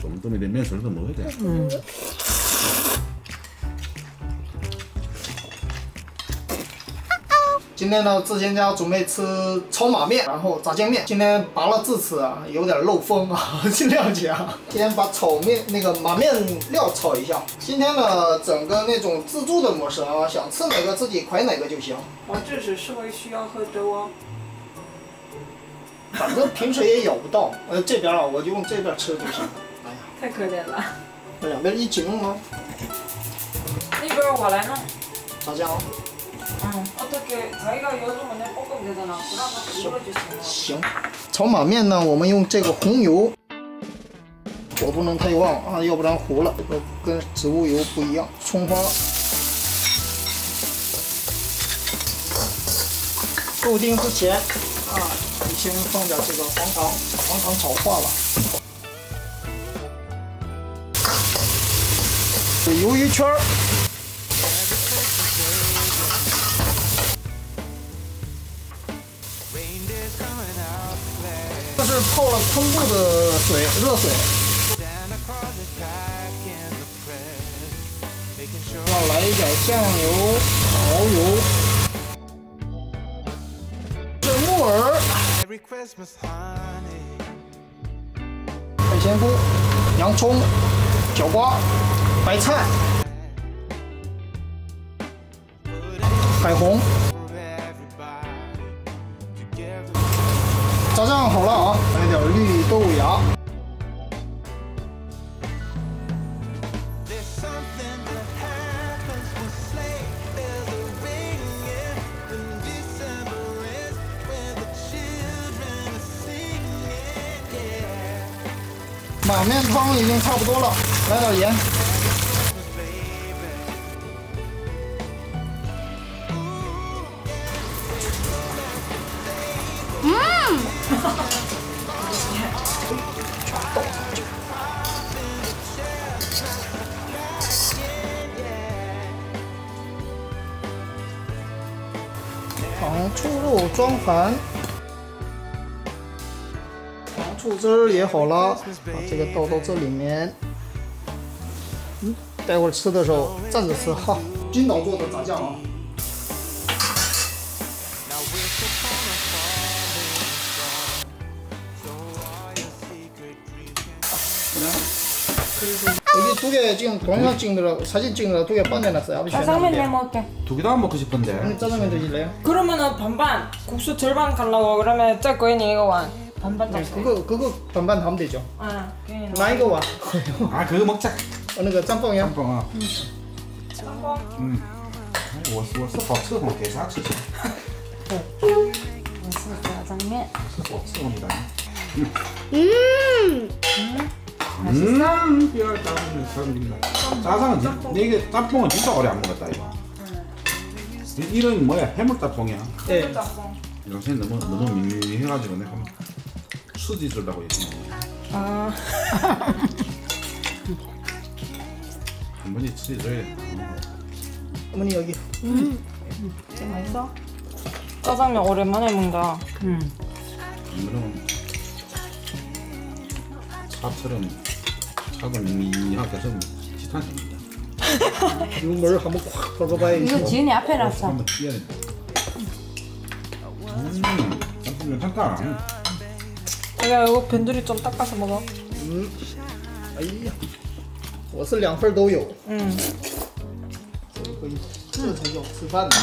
좀좀 이제 면수를 더 먹어야 돼. 今天呢，志贤家准备吃炒马面，然后炸酱面。今天拔了智齿啊，有点漏风啊，尽量讲。先把炒面那个马面料炒一下。今天呢，整个那种自助的模式啊，想吃哪个自己㧟哪个就行。我智齿是会需要喝粥哦。反正平时也咬不到。呃，这边啊，我就用这边吃就行。哎呀，太可怜了。两边一起弄吗？那边我来弄。炸酱。응. 어떻게 자기가 여주면 내 볶으면 되잖아. 그러면 눌러주시면. 行，炒马面呢，我们用这个红油，火不能太旺啊，要不然糊了，这个跟植物油不一样。葱花，入丁之前啊，你先放点这个黄糖，黄糖炒化了，鱿鱼圈儿。 是泡了昆布的水，热水。要来一点酱油、蚝油，是木耳、海鲜菇、洋葱、角瓜、白菜、海红。点绿豆芽。满面汤已经差不多了，来点盐。糖醋肉装盘，糖醋汁儿也好了，把这个倒到这里面。嗯，待会儿吃的时候蘸着吃哈。金岛做的炸酱啊。여 기 두 개 지금 동영상 찍느라 사진 찍느라 두 개 꺼내놨어요. 아버지 짜장면 내 면 먹을게. 두 개 다 먹고 싶은데. 오늘 짜장면 드실래요? 그러면은 반반 국수 절반 갈라고 그러면 再给你一个碗 반반 네, 더. 그거 그거 반반 하면 되죠. 아, 给你 나 이거 와. 아 그거 먹자. 어느 거 짬뽕이요? 짬뽕 아. 짬뽕 음. 我是我是好伺候，给啥吃啥，我是炸酱面。是好伺候你 음, 뼈 짜장면 잘 짜장은 진, 이게 짬뽕은 진짜 오래 안 먹었다 이거. 이- 이런 뭐야 해물 짬뽕이야. 네. 짬뽕. 요새 너무 너무 밍밍해가지고 내가 수지 주려고 했지. 아, 한 번에 수지 줘야 돼. 어머니 여기. 진짜 맛있어? 짜장면 오랜만에 먹는다. 음. 그러면 차처럼 차가 밍밍하게 해서 지탄입니다. 이거 물 한번 콱 덜어봐야지. 이거 지은이 앞에 놨어. 한번 튀어야 돼. 음, 짬뽕 괜찮다. 내가 이거 변두리 좀 닦아서 먹어. 嗯，哎呀，我是两份都有， 응. 可以，这才叫吃饭呢。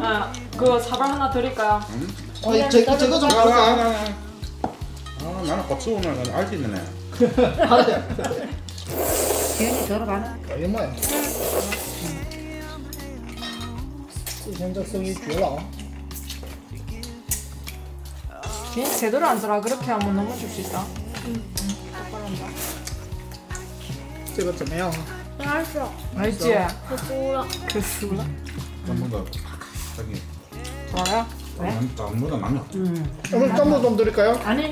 아, 그거 사발 하나 드릴까요? 哎，这个这个怎么 아, 搞 아, 的？ 아, 아, 나는 고추 오면 알지 있네. 대현이 들어봐. 얼마야? 생각성이 좋아. 빈 제대로 앉아라. 그렇게 하면 넘어질 수 있다. 응. 똑바로 앉아. 제가 좀 해요. 알았어. 알지? 그수라. 그수라. 전문가 자기. 좋아요? 왜? 전문가 막나. 음. 오늘 전문 좀 드릴까요? 아니.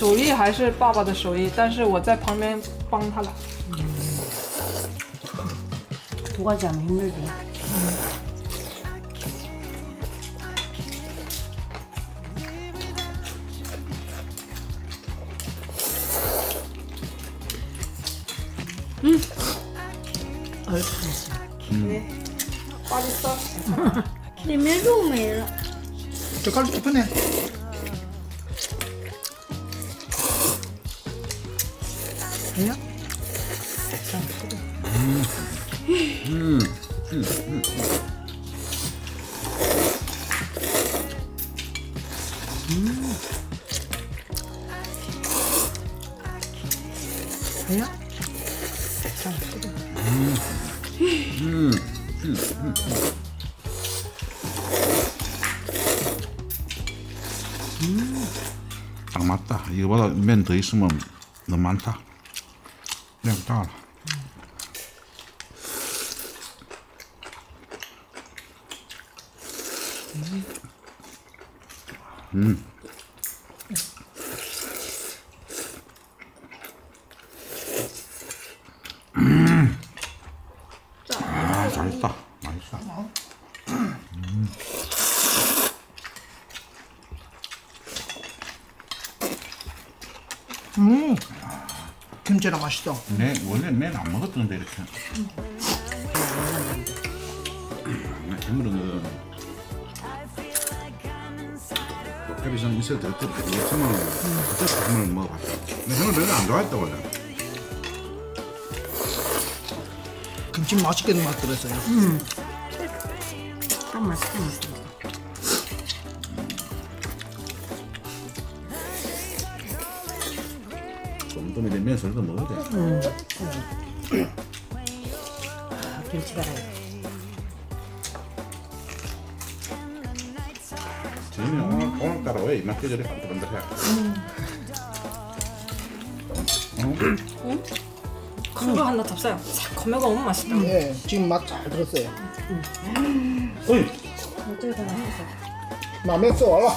手艺还是爸爸的手艺，但是我在旁边帮他了。不过讲明白点。嗯，哎，嗯，花里胡哨，里面肉没了，这块吃不呢？ 돼요? 음. 음. 음. 음. 음. 돼요? 음. 음. 음. 음. 딱 맞다. 이거보다 맨 더 있으면 너무 많다. 그냥 따라. 음. 아, 잘했다. 맛있어. 음, 김치랑 맛있어. 네, 원래 맨 안 먹었던데 이렇게. 해물은 도깨비전 있어도 될 텐데 처음에 그때 해물 먹어봤어. 근데 해물 별로 안 좋아했다 원래. 김치 맛있게 만들었어요. 좀 맛있게 먹어. 볶음이 되면서 이거 먹어도 돼. 음. 아, 김치가 재미야. 오늘따라 왜 이마트절이 반들반들해? 응? 응? 그거 하나 잡사요. 거매가 너무 맛있다. 예, 지금 맛 잘 들었어요. 어이, 어쩌다 맛있어. 맘에 써 와라.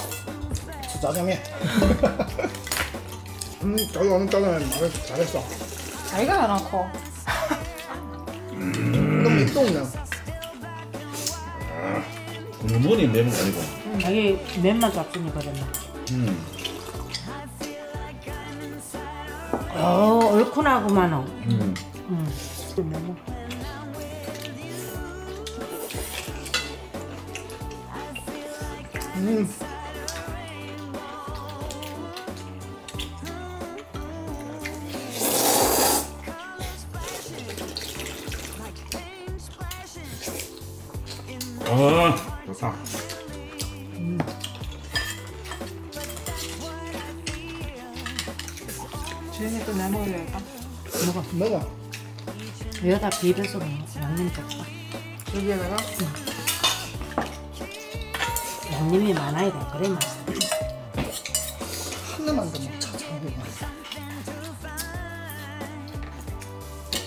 짜장면. 음, 저희 오늘 짜장면 맛을 잘했어. 자기가 해놓고 너무 똥네. 어머니 매운 거 아니고. 자기 면만 잡수니까 그랬나. 음, 어, 얼큰하구만. 어. 음. 음. 면 음, 어, 좋다. 지은이 또내 먹어야겠다. 먹어. 먹어. 여기다 비벼서 먹어. 양념 줬어. 여기에다가 양념이 많아야 돼. 그래 맛있어. 하나만 더 먹자, 장비만.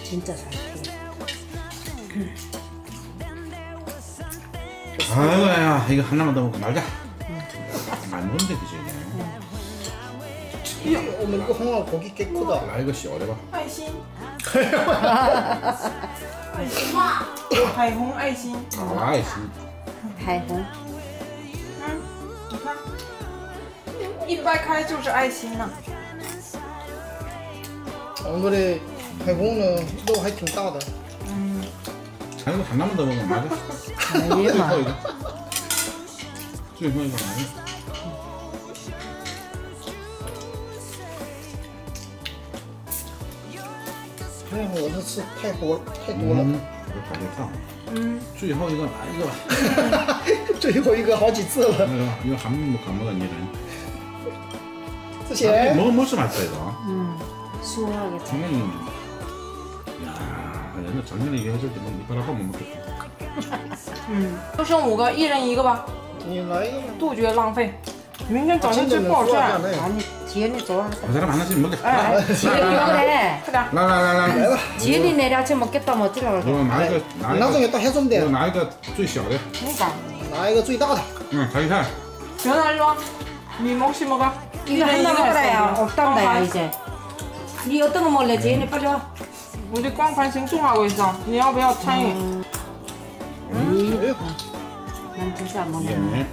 진짜 잘 튀겨. 아이고야, 이거 하나만 더 먹고 말자. 많이 먹는데 그지? 오늘 이거 홍어 고기 꽤 크다. 아, 이거 씨 어려봐. 爱心，爱心，海红爱心， 아이씨. 海红。你看，一掰开就是爱心呢。 오늘의 해공은 도还挺大的. 자, 이거 하나만 더 먹으면 말자. 얼마? 이거 이거. 지금 이거 아니? 그냥 我这吃太多太多了. 음, 이거 잘 됐다. 음. 주의 호 이거 아 이거 봐. 最后一个好几次了. 이거 이거 한번 먹고 안 먹은 일은. 之前 먹으면 먹을 맛있어 이거. 음. 수월하게. 정 말 야 呀，那整天那个就是你把它放我们不吃。嗯，就剩五个，一人一个吧，你来一个吧。杜绝浪费。明天早上吃不好吃。啊 아니 지연이 좋아하는 그 사람 하나씩 먹게. 에, 지연이 그래 快点。 라라라라. 지연이 내일 아침 먹겠다면 어쩌려고 그래 이거拿一个，拿一 나중에 个， 또 해주면 我 돼. 拿一个最小的， 그러니까 拿一个最大的。嗯，尝一看。 지연아 일로 와. 니 먹시 먹어. 이거 하나 먹어라야 없단다야 이제 니 어떤 거 먹을래 지연이 빨리 와 우리 꽝판 생충하고 있어. 你要不要参与? 음. 난 진짜 안 먹네 演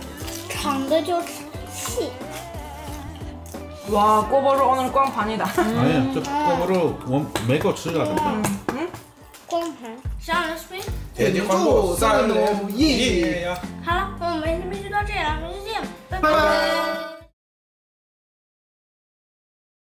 长的就是细， 와, 꼬보로 오늘 꽝판이다. 哎呀，这锅包肉我没够吃啊，光盘。上了 spring。姐姐欢过三三六一呀。好了，我们这边就到这里了，明天见，拜拜拜拜。